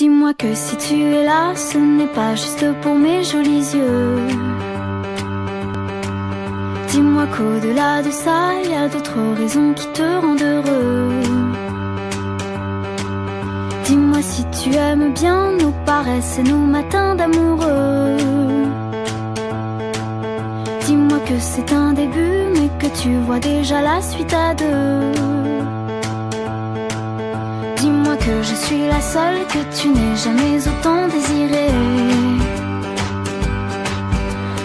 Dis-moi que si tu es là, ce n'est pas juste pour mes jolis yeux. Dis-moi qu'au-delà de ça, il y a d'autres raisons qui te rendent heureux. Dis-moi si tu aimes bien nos paresses et nos matins d'amoureux. Dis-moi que c'est un début, mais que tu vois déjà la suite à deux. Suis la seule que tu n'aies jamais autant désirée.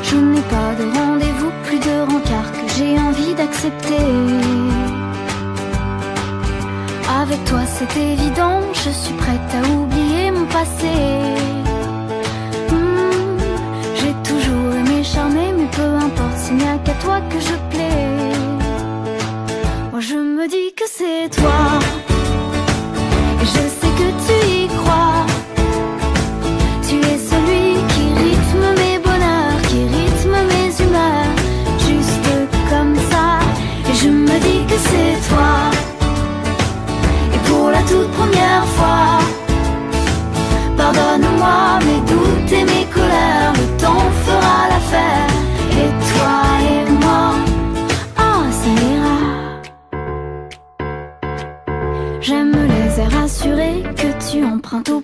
Je n'ai pas de rendez-vous, plus de rencard que j'ai envie d'accepter. Avec toi c'est évident, je suis prête à oublier mon passé. Hmm, j'ai toujours aimé charmer, mais peu importe s'il n'y a qu'à toi que je plais. Moi je me dis que c'est toi. Pardonne-moi mes doutes et mes colères, le temps fera l'affaire. Et toi et moi, ah, ça ira. J'aime les airs assurés que tu empruntes au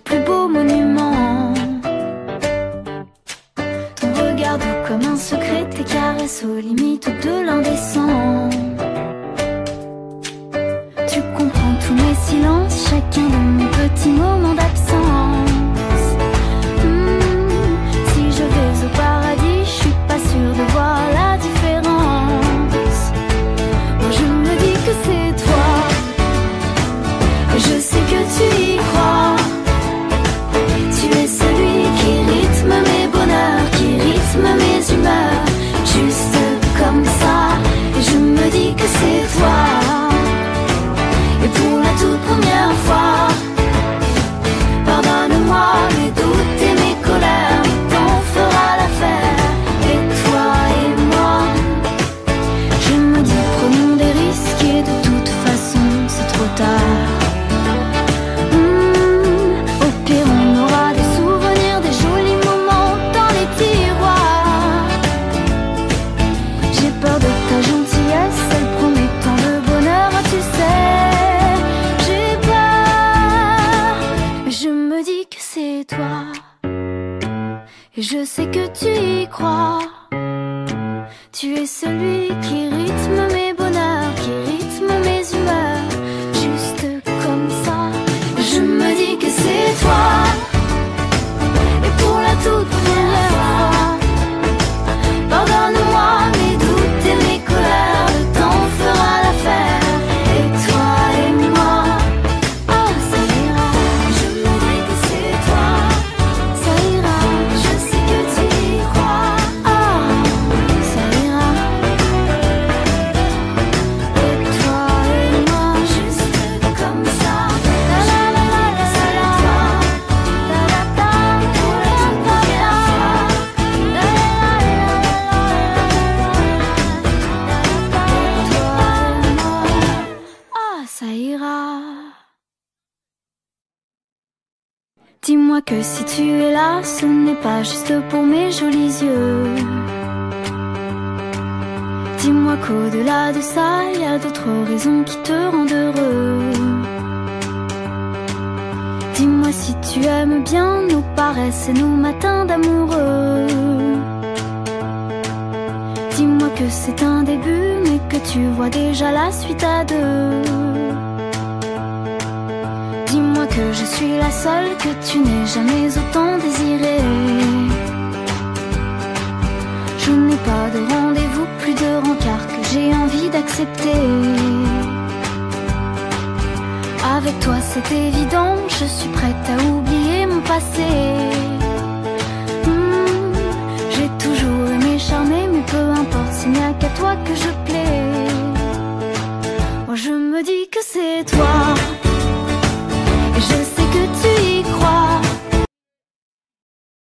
je sais que tu y crois. Tu es celui qui rythme mes bonheurs, qui rythme mes humeurs, juste comme ça. Je me dis que c'est toi. Dis-moi que si tu es là, ce n'est pas juste pour mes jolis yeux. Dis-moi qu'au-delà de ça, il y a d'autres raisons qui te rendent heureux. Dis-moi si tu aimes bien nos paresses et nos matins d'amoureux. Dis-moi que c'est un début, mais que tu vois déjà la suite à deux. Je suis la seule que tu n'aies jamais autant désirée. Je n'ai pas de rendez-vous, plus de rencard que j'ai envie d'accepter. Avec toi c'est évident, je suis prête à oublier mon passé. Hmm, j'ai toujours aimé charmer, mais peu importe s'il n'y a qu'à toi que je plais. Moi je me dis que c'est toi.